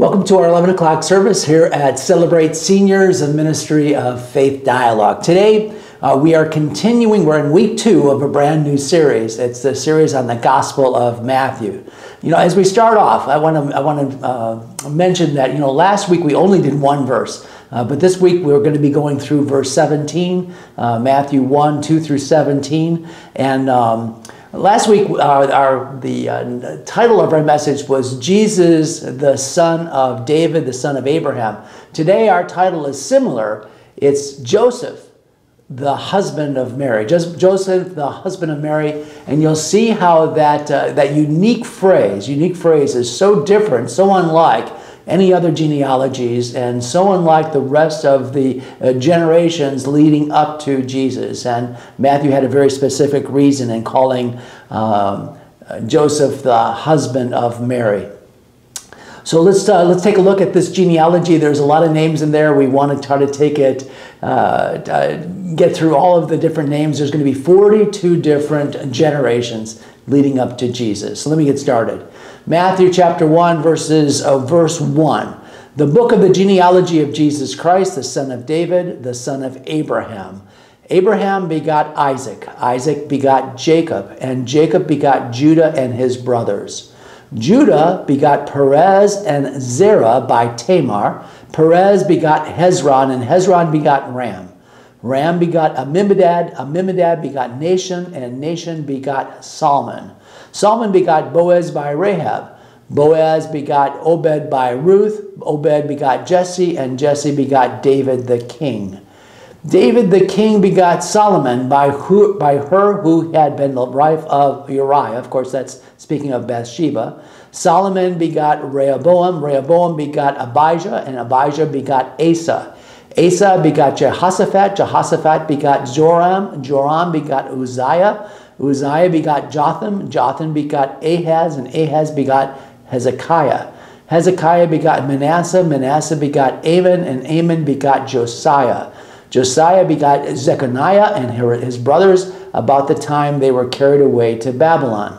Welcome to our 11 o'clock service here at Celebrate Seniors and Ministry of Faith Dialogue. Today, uh, we are continuing, we're in week two of a brand new series. It's the series on the Gospel of Matthew. You know, as we start off, I want to I want to uh, mention that you know last week we only did one verse, uh, but this week we're going to be going through verse 17, uh, Matthew 1, 2 through 17, and. Um, Last week, our, our the uh, title of our message was Jesus, the son of David, the son of Abraham. Today, our title is similar. It's Joseph, the husband of Mary. Just Joseph, the husband of Mary, and you'll see how that uh, that unique phrase, unique phrase, is so different, so unlike any other genealogies, and so unlike the rest of the uh, generations leading up to Jesus. And Matthew had a very specific reason in calling um, Joseph the husband of Mary. So let's uh, let's take a look at this genealogy. There's a lot of names in there. We want to try to take it, uh, uh, get through all of the different names. There's going to be 42 different generations leading up to Jesus. So let me get started. Matthew chapter 1, verses uh, verse 1. The book of the genealogy of Jesus Christ, the son of David, the son of Abraham. Abraham begot Isaac, Isaac begot Jacob, and Jacob begot Judah and his brothers. Judah begot Perez and Zerah by Tamar. Perez begot Hezron, and Hezron begot Ram. Ram begot Amminadab, Amminadab begot Nahshon, and Nahshon begot Salmon. Solomon begot Boaz by Rahab. Boaz begot Obed by Ruth. Obed begot Jesse, and Jesse begot David the king. David the king begot Solomon by, who, by her who had been the wife of Uriah. Of course, that's speaking of Bathsheba. Solomon begot Rehoboam. Rehoboam begot Abijah, and Abijah begot Asa. Asa begot Jehoshaphat. Jehoshaphat begot Joram. Joram begot Uzziah. Uzziah begot Jotham, Jotham begot Ahaz, and Ahaz begot Hezekiah. Hezekiah begot Manasseh, Manasseh begot Amon, and Amon begot Josiah. Josiah begot Zechariah and his brothers about the time they were carried away to Babylon.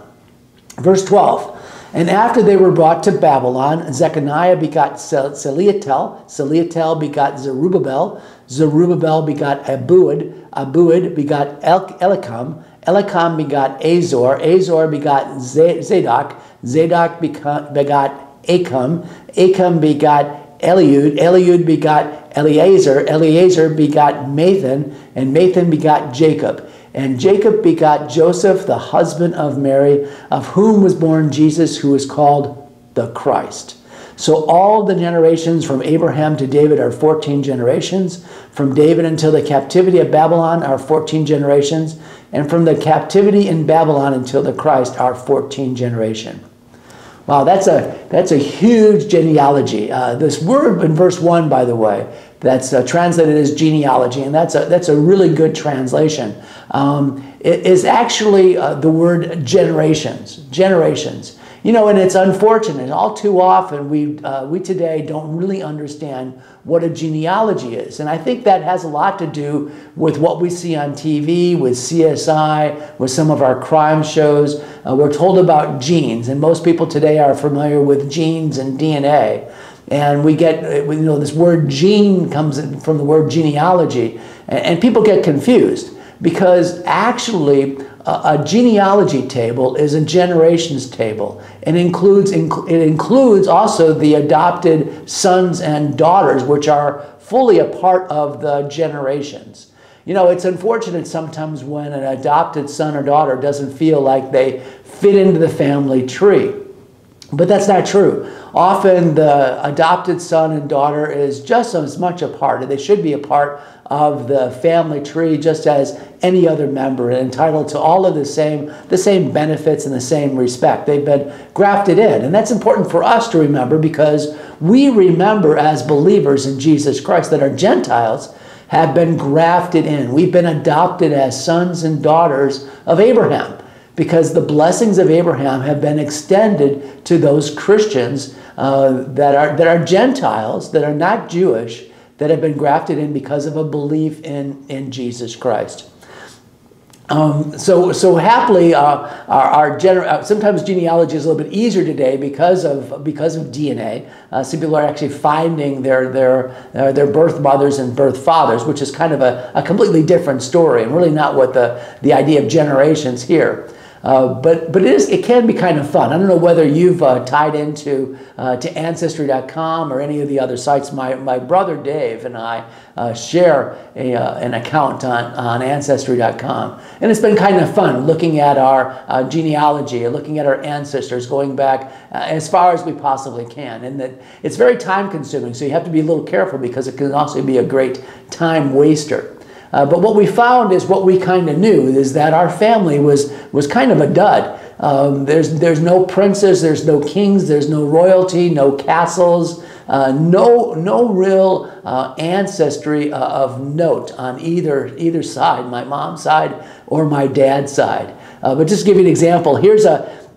Verse 12. And after they were brought to Babylon, Zechariah begot Shealtiel, Shealtiel begot Zerubbabel, Zerubbabel begot Abiud, Abiud begot Eliakim, Eliakim begot Azor, Azor begot Zadok, Zadok begot Achim, Achim begot Eliud, Eliud begot Eleazar, Eleazar begot Matthan, and Matthan begot Jacob. And Jacob begot Joseph, the husband of Mary, of whom was born Jesus, who is called the Christ. So all the generations from Abraham to David are 14 generations. From David until the captivity of Babylon are 14 generations and from the captivity in Babylon until the Christ, our 14 generation. Wow, that's a, that's a huge genealogy. Uh, this word in verse 1, by the way, that's uh, translated as genealogy, and that's a, that's a really good translation. Um, it is actually uh, the word generations. Generations. You know, and it's unfortunate. All too often, we, uh, we today don't really understand what a genealogy is. And I think that has a lot to do with what we see on TV, with CSI, with some of our crime shows. Uh, we're told about genes, and most people today are familiar with genes and DNA. And we get, uh, you know, this word gene comes from the word genealogy, and, people get confused because actually a genealogy table is a generations table. and includes, it includes also the adopted sons and daughters, which are fully a part of the generations. You know, it's unfortunate sometimes when an adopted son or daughter doesn't feel like they fit into the family tree. But that's not true. Often the adopted son and daughter is just as much a part, and they should be a part of the family tree just as any other member and entitled to all of the same the same benefits and the same respect. They've been grafted in. And that's important for us to remember because we remember as believers in jesus christ that our gentiles have been grafted in. We've been adopted as sons and daughters of abraham because the blessings of abraham have been extended to those christians uh, that are that are gentiles that are not jewish that have been grafted in because of a belief in, in Jesus Christ. Um, so, so happily, uh, our, our uh, sometimes genealogy is a little bit easier today because of because of DNA. Uh, some people are actually finding their their uh, their birth mothers and birth fathers, which is kind of a, a completely different story, and really not what the the idea of generations here. Uh, but but it is it can be kind of fun. I don't know whether you've uh, tied into uh, to Ancestry.com or any of the other sites. My my brother Dave and I uh, share a, uh, an account on, on Ancestry.com, and it's been kind of fun looking at our genealogy, looking at our ancestors, going back as far as we possibly can. And that it's very time consuming, so you have to be a little careful because it can also be a great time waster. Uh, but what we found is what we kind of knew is that our family was, was kind of a dud. Um, there's, there's no princes, there's no kings, there's no royalty, no castles, uh, no, no real uh, ancestry uh, of note on either, either side, my mom's side or my dad's side. Uh, but just to give you an example, here's a,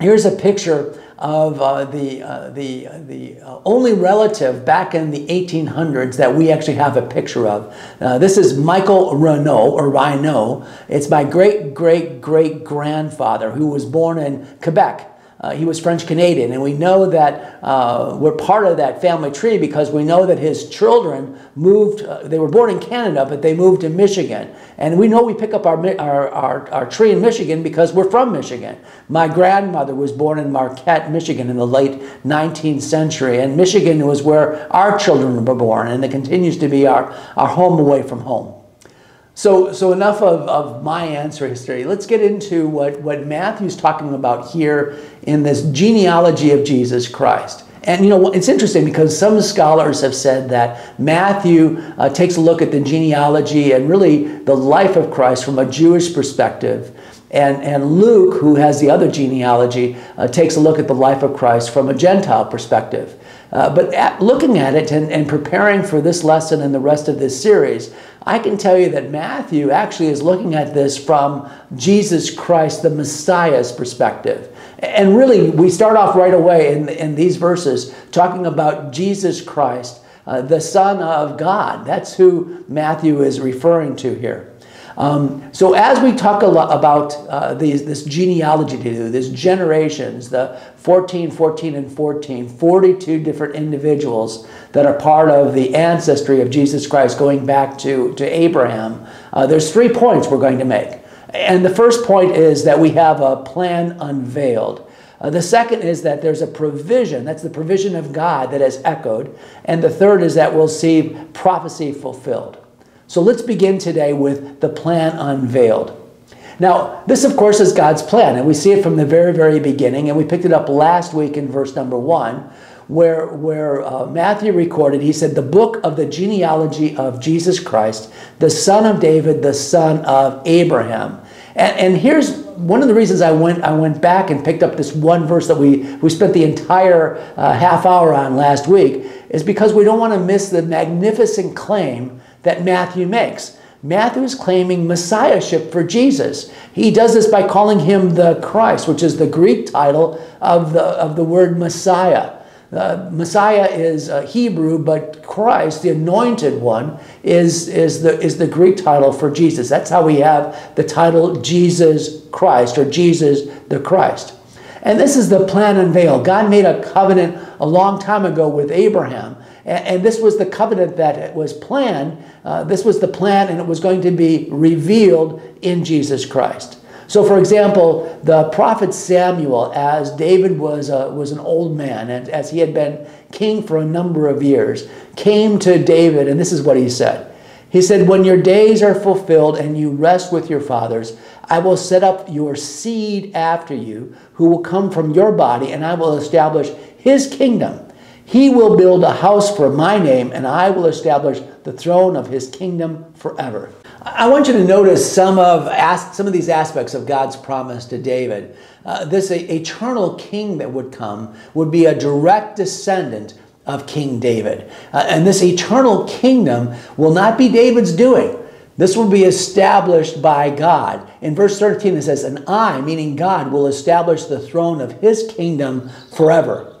here's a picture of uh, the, uh, the, the uh, only relative back in the 1800s that we actually have a picture of. Uh, this is Michael Renault, or Rhino. It's my great great great grandfather who was born in Quebec uh, he was French Canadian, and we know that uh, we're part of that family tree because we know that his children moved, uh, they were born in Canada, but they moved to Michigan. And we know we pick up our, our, our, our, tree in Michigan because we're from Michigan. My grandmother was born in Marquette, Michigan in the late 19th century, and Michigan was where our children were born, and it continues to be our, our home away from home. So, so enough of, of my answer history. Let's get into what, what Matthew's talking about here in this genealogy of Jesus Christ. And you know, it's interesting because some scholars have said that Matthew uh, takes a look at the genealogy and really the life of Christ from a Jewish perspective. And, and Luke, who has the other genealogy, uh, takes a look at the life of Christ from a Gentile perspective. Uh, but at looking at it and, and preparing for this lesson and the rest of this series, I can tell you that Matthew actually is looking at this from Jesus Christ, the Messiah's perspective. And really, we start off right away in, in these verses talking about Jesus Christ, uh, the Son of God. That's who Matthew is referring to here. Um, so as we talk a lot about uh, these, this genealogy to this generations, the 14, 14, and 14, 42 different individuals that are part of the ancestry of Jesus Christ going back to, to Abraham, uh, there's three points we're going to make. And the first point is that we have a plan unveiled. Uh, the second is that there's a provision, that's the provision of God that has echoed. And the third is that we'll see prophecy fulfilled. So let's begin today with the plan unveiled. Now, this, of course, is God's plan, and we see it from the very, very beginning, and we picked it up last week in verse number one, where, where uh, Matthew recorded, he said, The book of the genealogy of Jesus Christ, the son of David, the son of Abraham. And, and here's one of the reasons I went, I went back and picked up this one verse that we, we spent the entire uh, half hour on last week, is because we don't want to miss the magnificent claim that Matthew makes. Matthew is claiming messiahship for Jesus. He does this by calling him the Christ, which is the Greek title of the, of the word Messiah. Uh, Messiah is uh, Hebrew, but Christ, the anointed one, is, is, the, is the Greek title for Jesus. That's how we have the title Jesus Christ or Jesus the Christ. And this is the plan unveiled. God made a covenant a long time ago with Abraham and, this was the covenant that was planned. Uh, this was the plan, and it was going to be revealed in Jesus Christ. So, for example, the prophet Samuel, as David was, a, was an old man, and as he had been king for a number of years, came to David, and this is what he said. He said, When your days are fulfilled and you rest with your fathers, I will set up your seed after you, who will come from your body, and I will establish his kingdom. He will build a house for my name, and I will establish the throne of his kingdom forever. I want you to notice some of, some of these aspects of God's promise to David. Uh, this eternal king that would come would be a direct descendant of King David. Uh, and this eternal kingdom will not be David's doing. This will be established by God. In verse 13, it says, And I, meaning God, will establish the throne of his kingdom forever.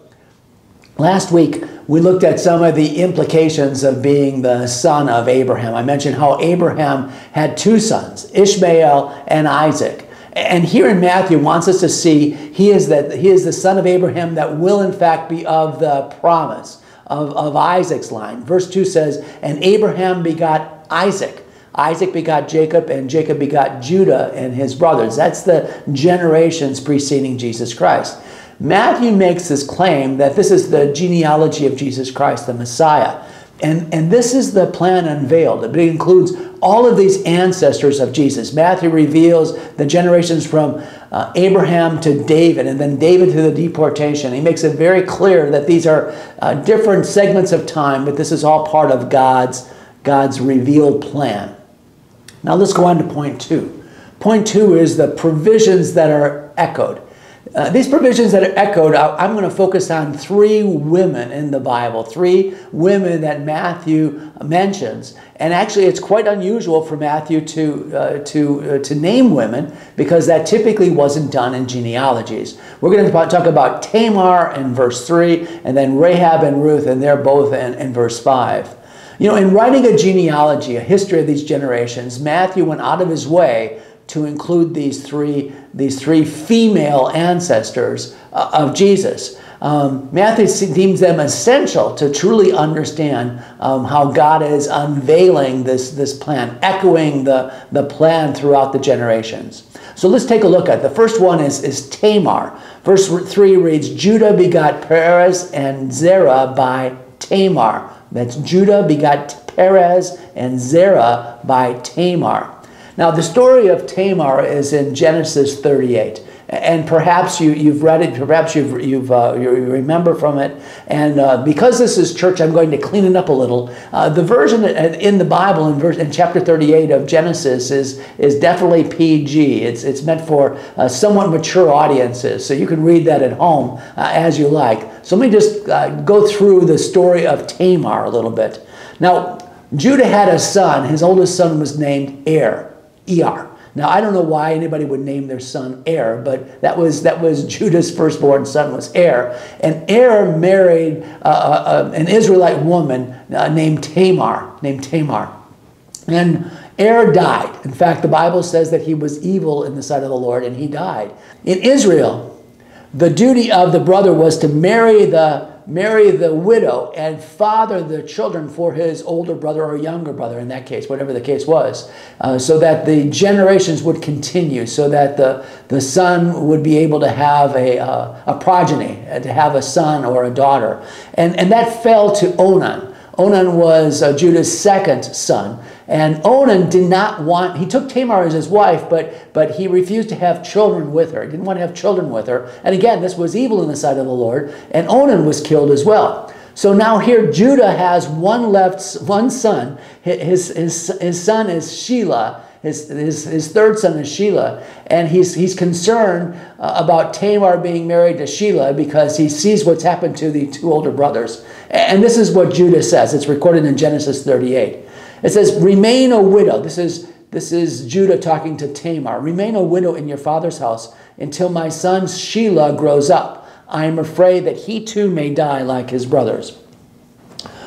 Last week, we looked at some of the implications of being the son of Abraham. I mentioned how Abraham had two sons, Ishmael and Isaac. And here in Matthew wants us to see he is, that, he is the son of Abraham that will in fact be of the promise of, of Isaac's line. Verse 2 says, And Abraham begot Isaac. Isaac begot Jacob, and Jacob begot Judah and his brothers. That's the generations preceding Jesus Christ. Matthew makes this claim that this is the genealogy of Jesus Christ, the Messiah. And, and this is the plan unveiled. It includes all of these ancestors of Jesus. Matthew reveals the generations from uh, Abraham to David, and then David to the deportation. He makes it very clear that these are uh, different segments of time, but this is all part of God's, God's revealed plan. Now let's go on to point two. Point two is the provisions that are echoed. Uh, these provisions that are echoed, I'm going to focus on three women in the Bible, three women that Matthew mentions. And actually, it's quite unusual for Matthew to, uh, to, uh, to name women because that typically wasn't done in genealogies. We're going to talk about Tamar in verse 3, and then Rahab and Ruth, and they're both in, in verse 5. You know, in writing a genealogy, a history of these generations, Matthew went out of his way to include these three, these three female ancestors uh, of Jesus. Um, Matthew deems them essential to truly understand um, how God is unveiling this, this plan, echoing the, the plan throughout the generations. So let's take a look at it. The first one is, is Tamar. Verse 3 reads, Judah begot Perez and Zerah by Tamar. That's Judah begot Perez and Zerah by Tamar. Now, the story of Tamar is in Genesis 38. And perhaps you, you've read it, perhaps you've, you've, uh, you remember from it. And uh, because this is church, I'm going to clean it up a little. Uh, the version in the Bible, in, verse, in chapter 38 of Genesis, is, is definitely PG. It's, it's meant for uh, somewhat mature audiences. So you can read that at home uh, as you like. So let me just uh, go through the story of Tamar a little bit. Now, Judah had a son. His oldest son was named Er. Er. Now I don't know why anybody would name their son Er, but that was that was Judah's firstborn son was Er, and Er married uh, uh, uh, an Israelite woman uh, named Tamar, named Tamar, and Er died. In fact, the Bible says that he was evil in the sight of the Lord, and he died. In Israel, the duty of the brother was to marry the marry the widow and father the children for his older brother or younger brother, in that case, whatever the case was, uh, so that the generations would continue, so that the, the son would be able to have a, uh, a progeny, uh, to have a son or a daughter. And, and that fell to Onan. Onan was uh, Judah's second son. And Onan did not want, he took Tamar as his wife, but, but he refused to have children with her. He didn't want to have children with her. And again, this was evil in the sight of the Lord. And Onan was killed as well. So now here Judah has one left, one son. His, his, his son is Shelah. His, his, his third son is Shelah. And he's, he's concerned uh, about Tamar being married to Shelah because he sees what's happened to the two older brothers. And this is what Judah says. It's recorded in Genesis 38. It says, remain a widow. This is, this is Judah talking to Tamar. Remain a widow in your father's house until my son Shelah grows up. I am afraid that he too may die like his brothers.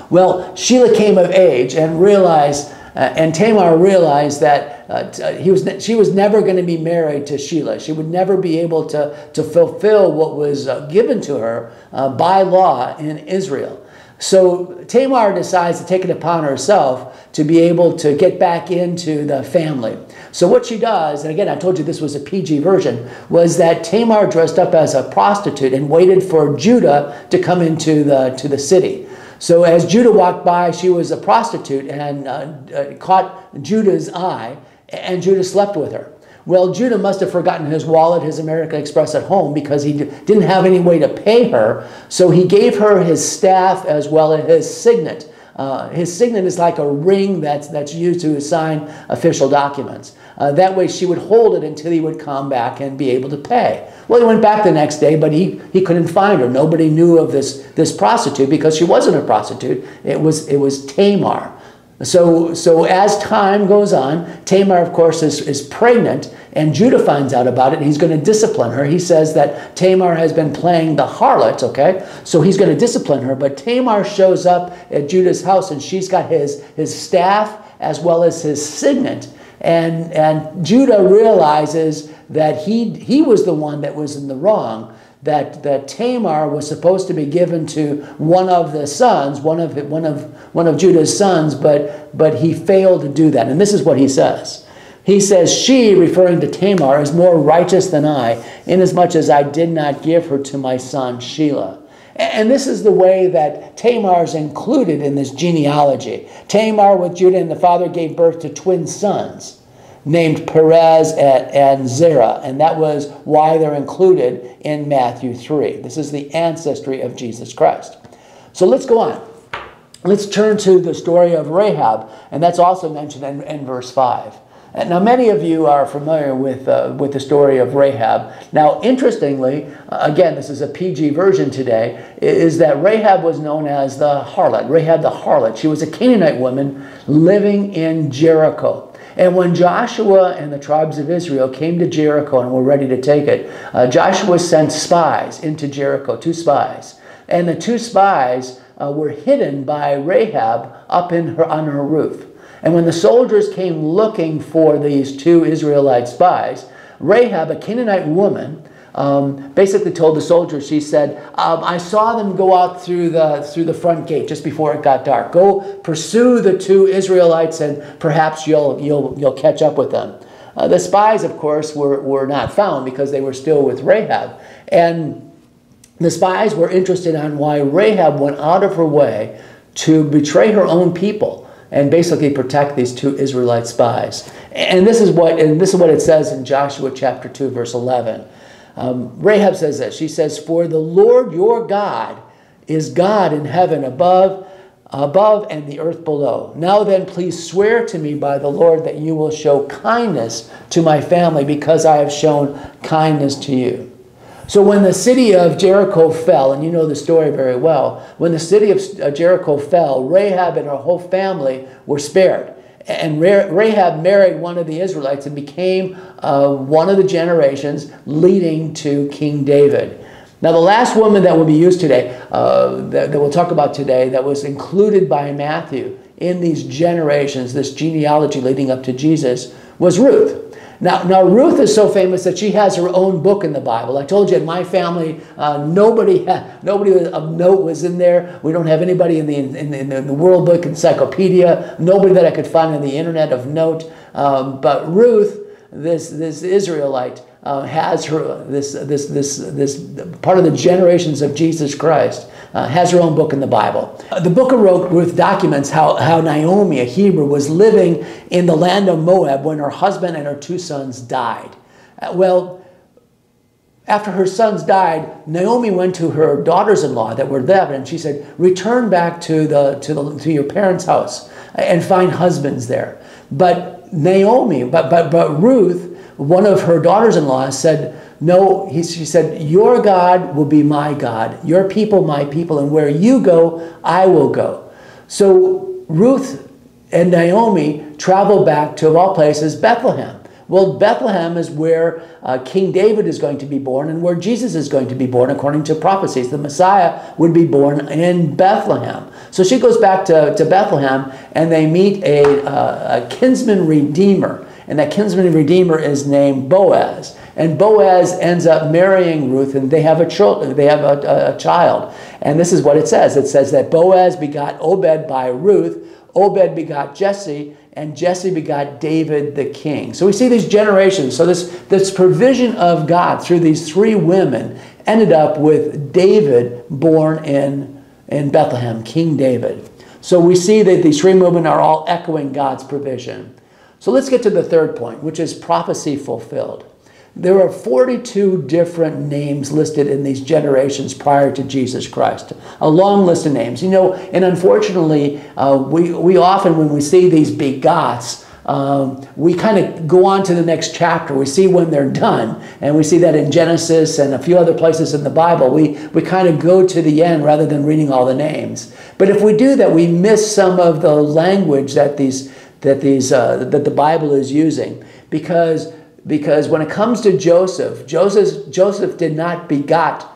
Well, Shelah came of age and realized, uh, and Tamar realized that uh, he was, she was never going to be married to Shelah. She would never be able to, to fulfill what was uh, given to her uh, by law in Israel. So Tamar decides to take it upon herself to be able to get back into the family. So what she does, and again, I told you this was a PG version, was that Tamar dressed up as a prostitute and waited for Judah to come into the, to the city. So as Judah walked by, she was a prostitute and uh, uh, caught Judah's eye, and Judah slept with her. Well, Judah must have forgotten his wallet, his American Express at home because he didn't have any way to pay her. So he gave her his staff as well as his signet. Uh, his signet is like a ring that's, that's used to sign official documents. Uh, that way she would hold it until he would come back and be able to pay. Well, he went back the next day, but he, he couldn't find her. Nobody knew of this, this prostitute because she wasn't a prostitute. It was, it was Tamar. So, so as time goes on, Tamar, of course, is, is pregnant, and Judah finds out about it. he's going to discipline her. He says that Tamar has been playing the harlot, okay? So he's going to discipline her. But Tamar shows up at Judah's house, and she's got his, his staff as well as his signet. And, and Judah realizes that he, he was the one that was in the wrong that, that Tamar was supposed to be given to one of the sons, one of, one of, one of Judah's sons, but, but he failed to do that. And this is what he says. He says, She, referring to Tamar, is more righteous than I, inasmuch as I did not give her to my son Shelah. And this is the way that Tamar is included in this genealogy. Tamar with Judah and the father gave birth to twin sons named Perez and Zerah, and that was why they're included in Matthew 3. This is the ancestry of Jesus Christ. So let's go on. Let's turn to the story of Rahab, and that's also mentioned in, in verse 5. Now, many of you are familiar with, uh, with the story of Rahab. Now, interestingly, uh, again, this is a PG version today, is that Rahab was known as the harlot, Rahab the harlot. She was a Canaanite woman living in Jericho. And when Joshua and the tribes of Israel came to Jericho and were ready to take it, uh, Joshua sent spies into Jericho, two spies. And the two spies uh, were hidden by Rahab up in her, on her roof. And when the soldiers came looking for these two Israelite spies, Rahab, a Canaanite woman, um, basically told the soldiers, she said, um, I saw them go out through the, through the front gate just before it got dark. Go pursue the two Israelites and perhaps you'll, you'll, you'll catch up with them. Uh, the spies, of course, were, were not found because they were still with Rahab. And the spies were interested on why Rahab went out of her way to betray her own people and basically protect these two Israelite spies. And this is what and this is what it says in Joshua chapter 2 verse 11. Um, Rahab says that. She says, For the Lord your God is God in heaven above, above and the earth below. Now then, please swear to me by the Lord that you will show kindness to my family because I have shown kindness to you. So when the city of Jericho fell, and you know the story very well, when the city of Jericho fell, Rahab and her whole family were spared. And Rahab married one of the Israelites and became uh, one of the generations leading to King David. Now, the last woman that will be used today, uh, that, that we'll talk about today, that was included by Matthew in these generations, this genealogy leading up to Jesus, was Ruth. Now, now Ruth is so famous that she has her own book in the Bible. I told you in my family, uh, nobody nobody of note was in there. We don't have anybody in the in, in, in, the World Book Encyclopedia. Nobody that I could find on the internet of note. Um, but Ruth, this this Israelite, uh, has her this this this this part of the generations of Jesus Christ uh, has her own book in the Bible. Uh, the book of Ruth documents how, how Naomi, a Hebrew, was living in the land of Moab when her husband and her two sons died. Uh, well, after her sons died, Naomi went to her daughters-in-law that were there, and she said, "Return back to the to the to your parents' house and find husbands there." But Naomi, but but but Ruth, one of her daughters-in-law, said, no, he, she said, Your God will be my God, your people my people, and where you go, I will go. So Ruth and Naomi travel back to, of all places, Bethlehem. Well, Bethlehem is where uh, King David is going to be born and where Jesus is going to be born, according to prophecies. The Messiah would be born in Bethlehem. So she goes back to, to Bethlehem and they meet a, uh, a kinsman redeemer. And that kinsman redeemer is named Boaz. And Boaz ends up marrying Ruth, and they have a child. They have a, a, child, and this is what it says. It says that Boaz begot Obed by Ruth. Obed begot Jesse, and Jesse begot David the king. So we see these generations. So this this provision of God through these three women ended up with David born in in Bethlehem, King David. So we see that these three women are all echoing God's provision. So let's get to the third point, which is prophecy fulfilled. There are 42 different names listed in these generations prior to Jesus Christ. A long list of names. You know, and unfortunately, uh, we, we often, when we see these begots, um, we kind of go on to the next chapter. We see when they're done, and we see that in Genesis and a few other places in the Bible. We, we kind of go to the end rather than reading all the names. But if we do that, we miss some of the language that these that these uh, that the Bible is using because because when it comes to Joseph, Joseph Joseph did not begot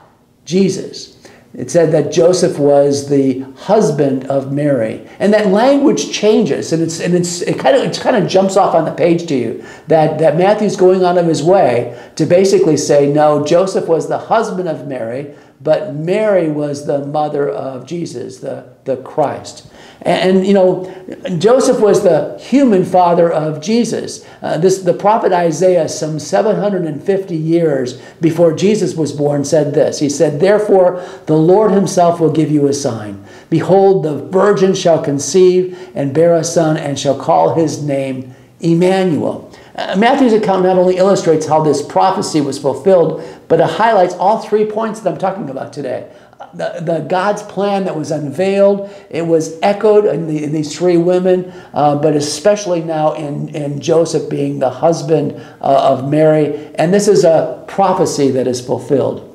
Jesus. It said that Joseph was the husband of Mary. And that language changes, and, it's, and it's, it, kind of, it kind of jumps off on the page to you that, that Matthew's going out of his way to basically say, no, Joseph was the husband of Mary, but Mary was the mother of Jesus, the, the Christ. And, you know, Joseph was the human father of Jesus. Uh, this, the prophet Isaiah, some 750 years before Jesus was born, said this. He said, Therefore, the Lord himself will give you a sign. Behold, the virgin shall conceive and bear a son, and shall call his name Emmanuel. Uh, Matthew's account not only illustrates how this prophecy was fulfilled, but it highlights all three points that I'm talking about today the, the God's plan that was unveiled. It was echoed in, the, in these three women, uh, but especially now in, in Joseph being the husband uh, of Mary. And this is a prophecy that is fulfilled.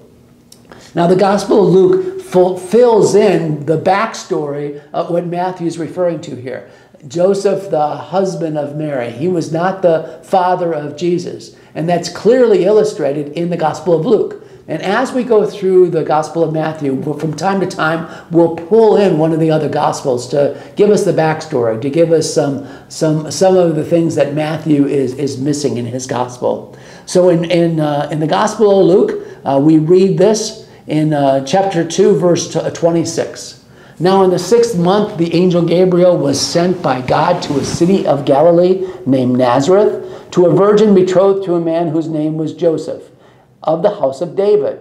Now, the Gospel of Luke fills in the backstory of what Matthew is referring to here. Joseph, the husband of Mary, he was not the father of Jesus. And that's clearly illustrated in the Gospel of Luke. And as we go through the Gospel of Matthew, from time to time, we'll pull in one of the other Gospels to give us the backstory, to give us some, some, some of the things that Matthew is, is missing in his Gospel. So in, in, uh, in the Gospel of Luke, uh, we read this in uh, chapter 2, verse 26. Now, in the sixth month, the angel Gabriel was sent by God to a city of Galilee named Nazareth to a virgin betrothed to a man whose name was Joseph of the house of David.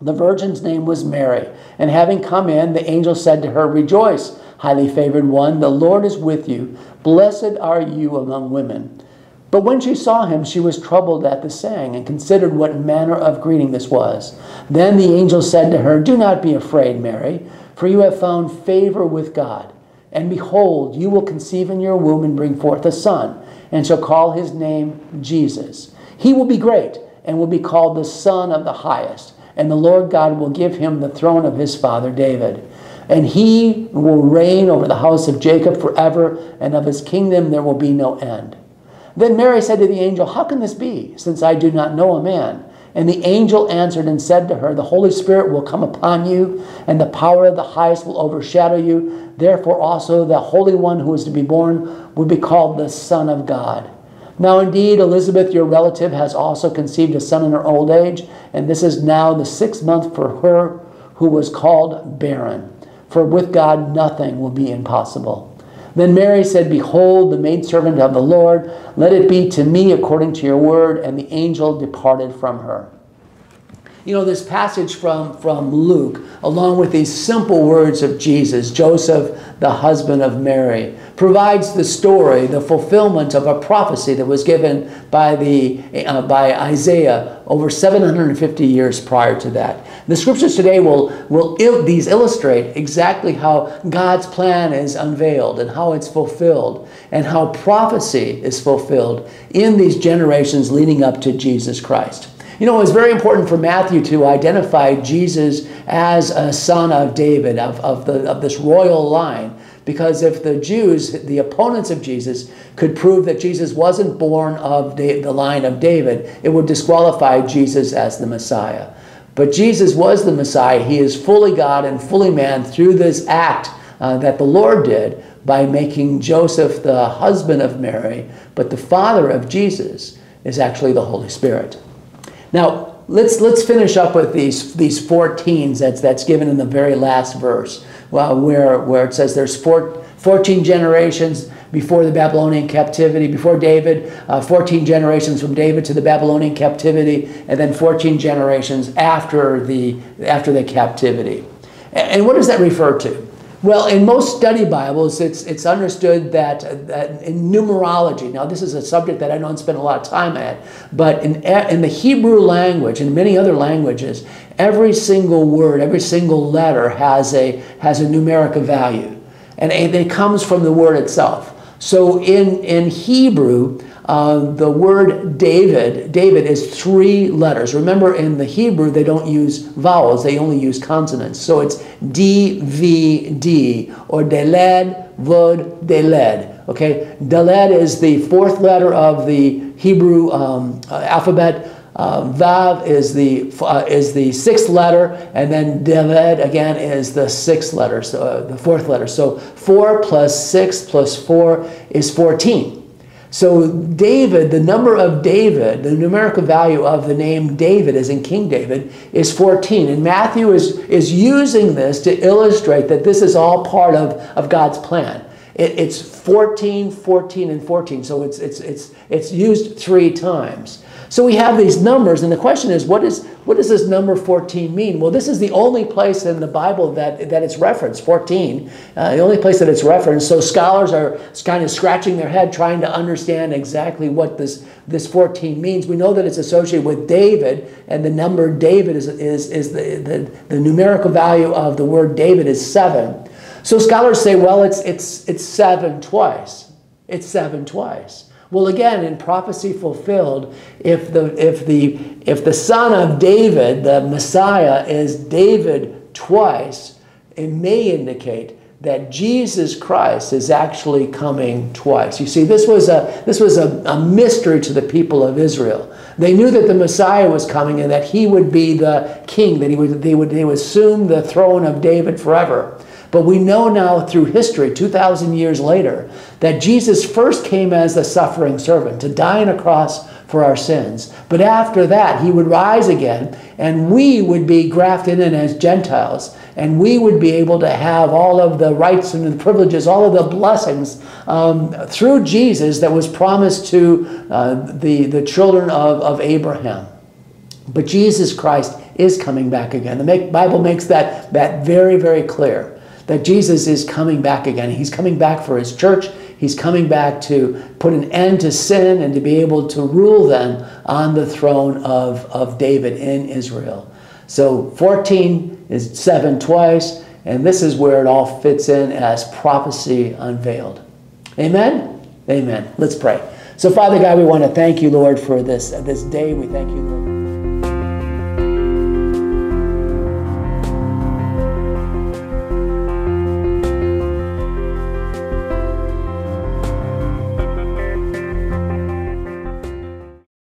The virgin's name was Mary. And having come in, the angel said to her, Rejoice, highly favored one, the Lord is with you. Blessed are you among women. But when she saw him, she was troubled at the saying, and considered what manner of greeting this was. Then the angel said to her, Do not be afraid, Mary, for you have found favor with God. And behold, you will conceive in your womb and bring forth a son, and shall call his name Jesus. He will be great and will be called the Son of the Highest. And the Lord God will give him the throne of his father David. And he will reign over the house of Jacob forever, and of his kingdom there will be no end. Then Mary said to the angel, How can this be, since I do not know a man? And the angel answered and said to her, The Holy Spirit will come upon you, and the power of the highest will overshadow you. Therefore, also the Holy One who is to be born will be called the Son of God. Now, indeed, Elizabeth, your relative, has also conceived a son in her old age, and this is now the sixth month for her who was called barren. For with God nothing will be impossible. Then Mary said, Behold, the maidservant of the Lord, let it be to me according to your word. And the angel departed from her. You know, this passage from, from Luke, along with these simple words of Jesus, Joseph, the husband of Mary, provides the story, the fulfillment of a prophecy that was given by, the, uh, by Isaiah over 750 years prior to that. The scriptures today will, will il these illustrate exactly how God's plan is unveiled and how it's fulfilled and how prophecy is fulfilled in these generations leading up to Jesus Christ. You know, it was very important for Matthew to identify Jesus as a son of David, of, of, the, of this royal line. Because if the Jews, the opponents of Jesus, could prove that Jesus wasn't born of the, the line of David, it would disqualify Jesus as the Messiah. But Jesus was the Messiah. He is fully God and fully man through this act uh, that the Lord did by making Joseph the husband of Mary, but the father of Jesus is actually the Holy Spirit. Now, let's, let's finish up with these, these 14s that's, that's given in the very last verse, well, where, where it says there's four, 14 generations before the Babylonian captivity, before David, uh, 14 generations from David to the Babylonian captivity, and then 14 generations after the, after the captivity. And what does that refer to? Well, in most study Bibles, it's, it's understood that, that in numerology, now this is a subject that I don't spend a lot of time at, but in, in the Hebrew language and many other languages, every single word, every single letter has a, has a numeric value. And it comes from the word itself. So in, in Hebrew, uh, the word David, David is three letters. Remember, in the Hebrew, they don't use vowels, they only use consonants. So it's D, V, D, or Deled, Vod, Deled. Okay, Deled is the fourth letter of the Hebrew um, uh, alphabet. Uh, Vav is the uh, is the sixth letter, and then Deled again is the sixth letter, so uh, the fourth letter. So four plus six plus four is fourteen. So David, the number of David, the numerical value of the name David, as in King David, is 14. And Matthew is, is using this to illustrate that this is all part of, of God's plan. It, it's 14, 14, and 14. So it's, it's, it's, it's used three times. So we have these numbers, and the question is, what, is, what does this number 14 mean? Well, this is the only place in the Bible that, that it's referenced, 14, uh, the only place that it's referenced. So scholars are kind of scratching their head trying to understand exactly what this, this 14 means. We know that it's associated with David, and the number David is, is, is the, the, the numerical value of the word David is 7. So scholars say, well, it's, it's, it's 7 twice. It's 7 twice. Well, again, in prophecy fulfilled, if the, if the, if the son of David, the Messiah, is David twice, it may indicate that Jesus Christ is actually coming twice. You see, this was a, this was a, a mystery to the people of Israel. They knew that the Messiah was coming and that he would be the king, that he would, they, would, they would assume the throne of David forever. But we know now through history, 2,000 years later, that Jesus first came as a suffering servant to die on a cross for our sins. But after that, he would rise again, and we would be grafted in as Gentiles, and we would be able to have all of the rights and the privileges, all of the blessings um, through Jesus that was promised to uh, the, the children of, of Abraham. But Jesus Christ is coming back again. The Bible makes that, that very, very clear that Jesus is coming back again. He's coming back for his church. He's coming back to put an end to sin and to be able to rule them on the throne of, of David in Israel. So 14 is 7 twice, and this is where it all fits in as prophecy unveiled. Amen? Amen. Let's pray. So, Father God, we want to thank you, Lord, for this, this day. We thank you, Lord.